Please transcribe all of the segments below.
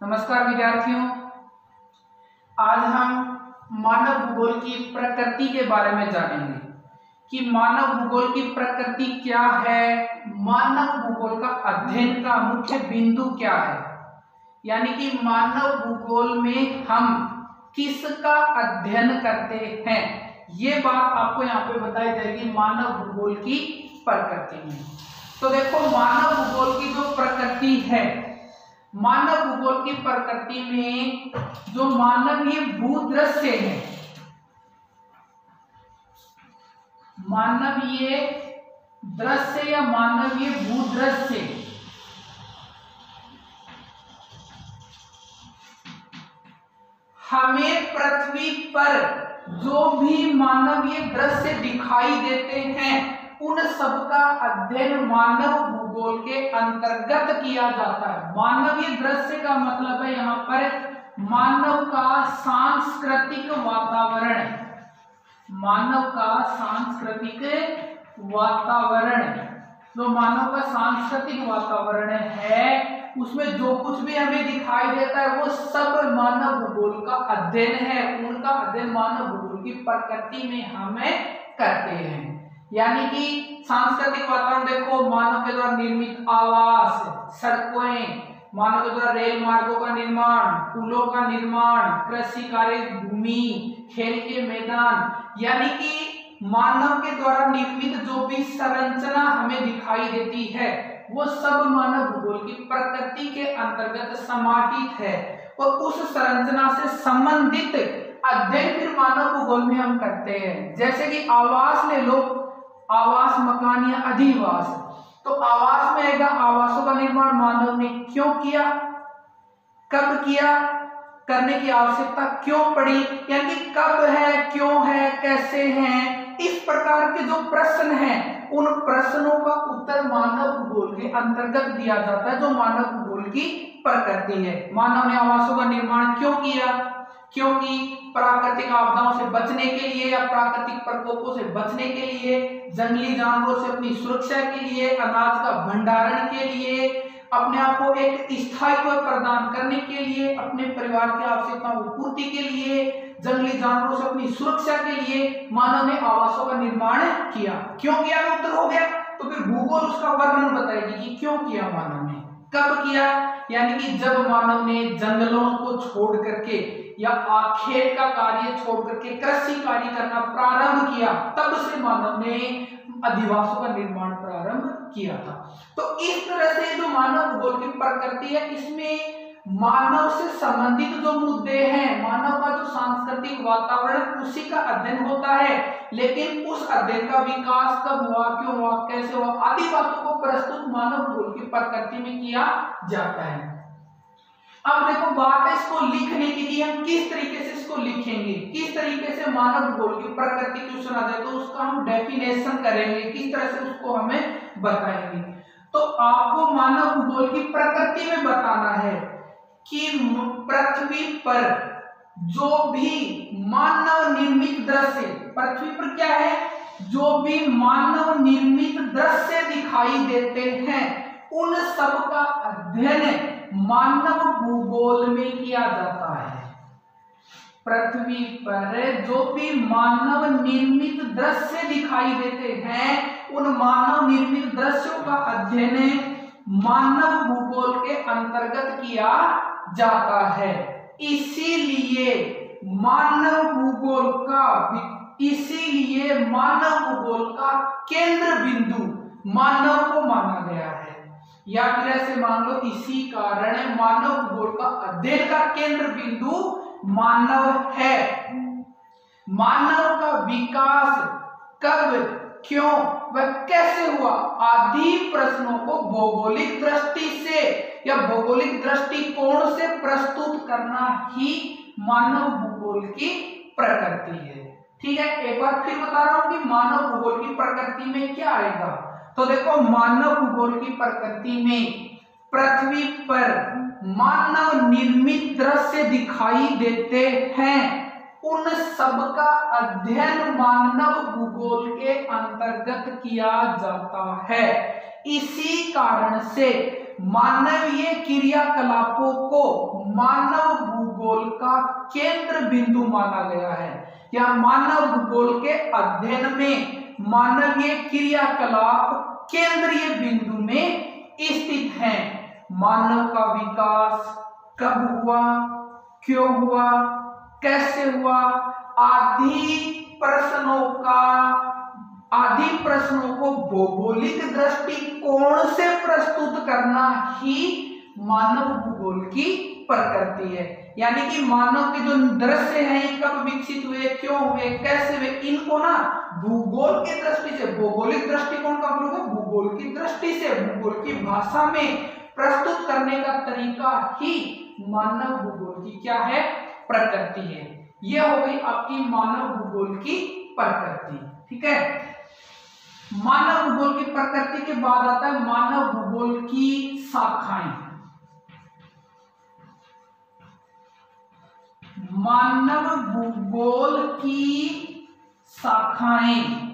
नमस्कार विद्यार्थियों। आज हम मानव भूगोल की प्रकृति के बारे में जानेंगे कि मानव भूगोल की प्रकृति क्या है, मानव भूगोल का अध्ययन का मुख्य बिंदु क्या है। यानी कि मानव भूगोल में हम किसका अध्ययन करते हैं, ये बात आपको यहाँ पे बताई जाएगी मानव भूगोल की प्रकृति में। तो देखो, मानव भूगोल की जो प्रकृति है मानव भूगोल की प्रकृति में जो मानवीय भूदृश्य है, मानवीय दृश्य या मानवीय भूदृश्य, हमें पृथ्वी पर जो भी मानवीय दृश्य दिखाई देते हैं, उन सबका अध्ययन मानव भूगोल के अंतर्गत किया जाता है। मानवीय दृश्य का मतलब है यहाँ पर मानव का सांस्कृतिक वातावरण। मानव का सांस्कृतिक वातावरण। जो मानव का सांस्कृतिक वातावरण है, उसमें जो कुछ भी हमें दिखाई देता है, वो सब मानव भूगोल का अध्ययन है। उनका अध्ययन मानव भूगोल की प्रकृति में हमें करते हैं। यानी कि सांस्कृतिक वातावरण देखो, मानव के द्वारा निर्मित आवास, सड़कों, मानव के द्वारा रेल मार्गों का निर्माण, पुलों का निर्माण, कृषि कार्य, भूमि, खेल के मैदान, यानी कि मानव के द्वारा निर्मित जो भी संरचना हमें दिखाई देती है, वो सब मानव भूगोल की प्रकृति के अंतर्गत समाहित है। और उस संरचना से संबंधित अध्ययन फिर मानव भूगोल में हम करते हैं। जैसे कि आवास ले लो आवास, मकान या अधिवास। तो आवास में आएगा, आवासों का निर्माण मानव ने क्यों किया? कब किया? करने की आवश्यकता क्यों पड़ी? यानी कब है, क्यों है, कैसे है? इस प्रकार के जो प्रश्न हैं, उन प्रश्नों का उत्तर मानव भूगोल के अंतर्गत दिया जाता है, जो मानव भूगोल की प्रकृति है। मानव ने आवासों का निर्माण क्यों किया? क्योंकि प्राकृतिक आपदाओं से बचने के लिए या प्राकृतिक प्रकोपों से बचने के लिए, जंगली जानवरों से अपनी सुरक्षा के लिए, अनाज का भंडारण के लिए, अपने आप को एक स्थायित्व प्रदान करने के लिए, अपने परिवार की आवश्यकताओं की पूर्ति के लिए, जंगली जानवरों से अपनी सुरक्षा के लिए मानव ने आवासों का निर्माण किया। क्यों किया? उत्तर हो गया। तो फिर भूगोल उसका वर्णन बताएगी कि क्यों किया मानव ने? कब किया? यानी कि जब मानव ने जंगलों को छोड़ करके या खेत का कार्य छोड़ करके कृषि कार्य करना प्रारंभ किया, तब से मानव ने अधिवासों का निर्माण प्रारंभ किया था। तो इस तरह से जो मानव भूगोल की प्रकृति है, इसमें मानव से संबंधित जो मुद्दे हैं, मानव का जो सांस्कृतिक वातावरण उसी का अध्ययन होता है। लेकिन उस अध्ययन का विकास कब हुआ, क्यों हुआ, कैसे हुआ, आदि बातों को प्रस्तुत मानव भूगोल की प्रकृति में किया जाता है। अब देखो, बात है इसको लिखने की कि हम किस तरीके से इसको लिखेंगे, किस तरीके से मानव भूगोल की प्रकृति क्वेश्चन आ जाए तो उसका हम डेफिनेशन करेंगे, किस तरह से उसको हमें बताएँगे। तो आपको मानव भूगोल की प्रकृति में बताना है। कि पृथ्वी पर जो भी मानव निर्मित दृश्य, पृथ्वी पर क्या है? जो भी मानव निर्मित दृश्य दिखाई देते हैं, उन सब का अध्ययन मानव भूगोल में किया जाता है। पृथ्वी पर जो भी मानव निर्मित दृश्य दिखाई देते हैं, उन मानव निर्मित दृश्यों का अध्ययन मानव भूगोल के अंतर्गत किया जाता है। इसीलिए मानव भूगोल का इसीलिए मानव भूगोल का केंद्र बिंदु मानव को माना गया है। या फिर ऐसे मान लो, इसी कारण मानव भूगोल का अध्ययन का केंद्र बिंदु मानव है। मानव का विकास कब क्यों? वह कैसे हुआ? आदि प्रश्नों को भौगोलिक दृष्टि से या भौगोलिक दृष्टिकोण से प्रस्तुत करना ही मानव भूगोल की प्रकृति है। ठीक है? एक बार फिर बता रहा हूँ कि मानव भूगोल की प्रकृति में क्या आएगा। तो देखो, मानव भूगोल की प्रकृति में पृथ्वी पर मानव निर्मित दृश्य दिखाई देते हैं। उन सब का अध्ययन मानव भूगोल के अंतर्गत किया जाता है। इसी कारण से मानवीय क्रियाकलापों को मानव भूगोल का केंद्र बिंदु माना गया है। या मानव भूगोल के अध्ययन में मानवीय क्रियाकलाप केंद्रीय बिंदु में स्थित है। मानव का विकास कब हुआ, क्यों हुआ कैसे हुआ? आदि प्रश्नों का आदि प्रश्नों को भौगोलिक दृष्टिकोण से प्रस्तुत करना ही मानव भूगोल की प्रकृति है। यानी कि मानव के जो दृश्य हैं कब विकसित हुए, क्यों हुए, कैसे हुए, इनको ना भूगोल की दृष्टि से, भौगोलिक दृष्टिकोण का मतलब भूगोल की दृष्टि से, भूगोल की भाषा में प्रस्तुत करने का तरीका ही मानव भूगोल की क्या है? प्रकृति है। यह हो गई आपकी मानव भूगोल की प्रकृति, ठीक है? मानव भूगोल की प्रकृति के बाद आता है मानव भूगोल की शाखाएँ। मानव भूगोल की शाखाएँ।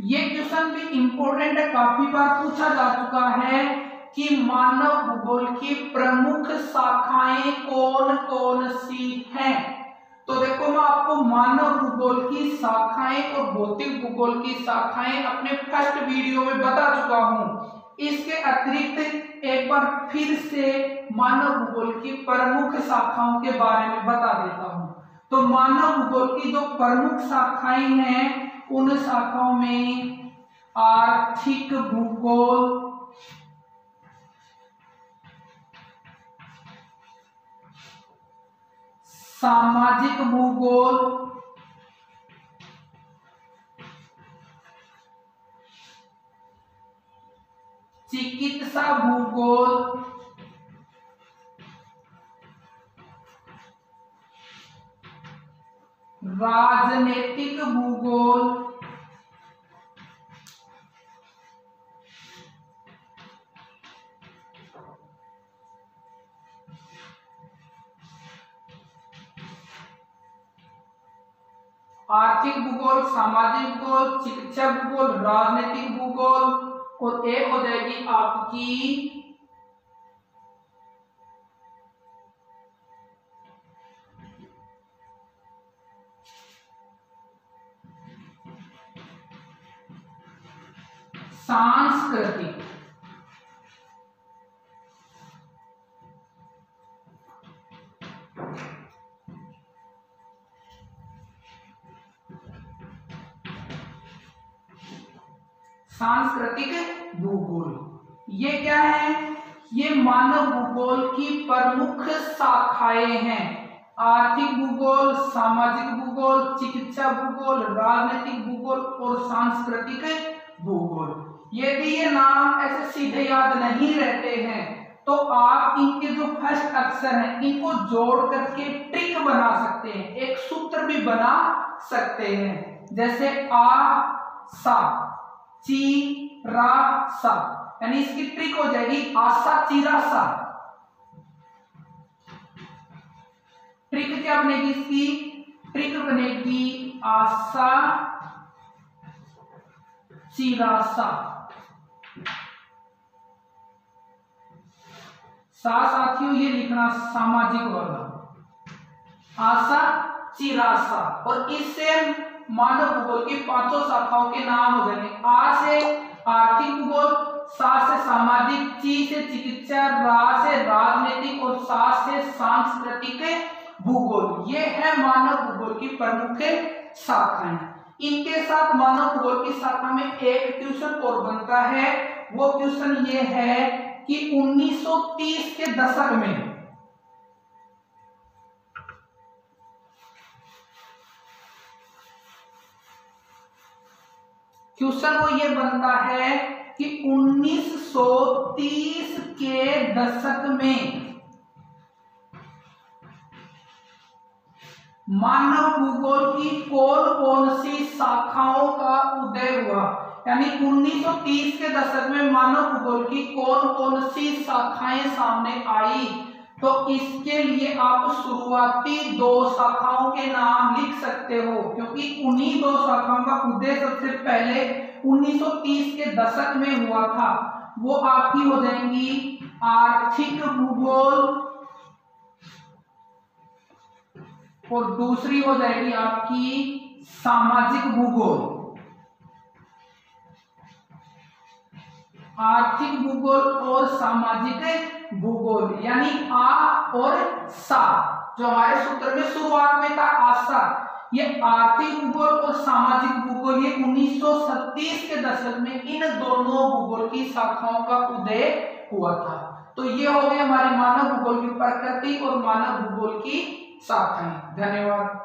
ये क्वेश्चन भी इंपॉर्टेंट है, काफ़ी बार पूछा जा चुका है। कि मानव भूगोल की प्रमुख शाखाएँ कौन कौन सी हैं? तो देखो, मैं आपको मानव भूगोल की शाखाएँ और भौतिक भूगोल की शाखाएँ अपने फ़र्स्ट वीडियो में बता चुका हूँ। इसके अतिरिक्त एक बार फिर से मानव भूगोल की प्रमुख शाखाओं के बारे में बता देता हूँ। तो मानव भूगोल की जो प्रमुख शाखाएँ हैं, उन शाखाओं में आर्थिक भूगोल सामाजिक भूगोल। चिकित्सा भूगोल। राजनीतिक भूगोल। आर्थिक भूगोल सामाजिक भूगोल चिकित्सा भूगोल राजनीतिक भूगोल और एक हो जाएगी आपकी सांस्कृतिक। ये क्या है? ये मानव भूगोल की प्रमुख शाखाएँ हैं। आर्थिक भूगोल, सामाजिक भूगोल, चिकित्सा भूगोल, राजनीतिक भूगोल और सांस्कृतिक भूगोल। यदि ये नाम ऐसे सीधे याद नहीं रहते हैं तो आप इनके जो फ़र्स्ट अक्षर हैं, इनको जोड़ करके ट्रिक बना सकते हैं। एक सूत्र भी बना सकते हैं। जैसे आ, सा, ची, रा, सा। यानी इसकी ट्रिक हो जाएगी आशा चीरा सा ट्रिक क्या बनेगी इसकी? ट्रिक बनेगी आशा चिरासा सा साथियों ये लिखना सामाजिक वर्ग आशा चिरासा और इससे मानव भूगोल की पाँचों शाखाओं के नाम हो जाएँगे। आ से आर्थिक भूगोल सा से सामाजिक ची से चिकित्सा रा से राजनीतिक और सा से सांस्कृतिक भूगोल। ये है मानव भूगोल की प्रमुख शाखाएँ। इनके साथ मानव भूगोल की शाखा में एक ट्यूशन और बनता है। वो ट्यूशन ये है कि 1930 के दशक में क्वेश्चन वो ये बनता है कि 1930 के दशक में मानव भूगोल की कौन कौन सी शाखाओं का उदय हुआ? यानी 1930 के दशक में मानव भूगोल की कौन कौन सी शाखाएँ सामने आई? तो इसके लिए आप शुरुआती दो शाखाओं के नाम लिख सकते हो, क्योंकि उन्हीं दो शाखाओं का उदय सबसे पहले 1930 के दशक में हुआ था। वो आपकी हो जाएँगी आर्थिक भूगोल और दूसरी हो जाएगी आपकी सामाजिक भूगोल। आर्थिक भूगोल और सामाजिक भूगोल, यानी आ और सा, जो हमारे सूत्र में शुरुआत में था आशा ये आर्थिक भूगोल और सामाजिक भूगोल, ये 1930 के दशक में इन दोनों भूगोल की शाखाओं का उदय हुआ था। तो ये हो गए हमारे मानव भूगोल की प्रकृति और मानव भूगोल की शाखाएँ। धन्यवाद।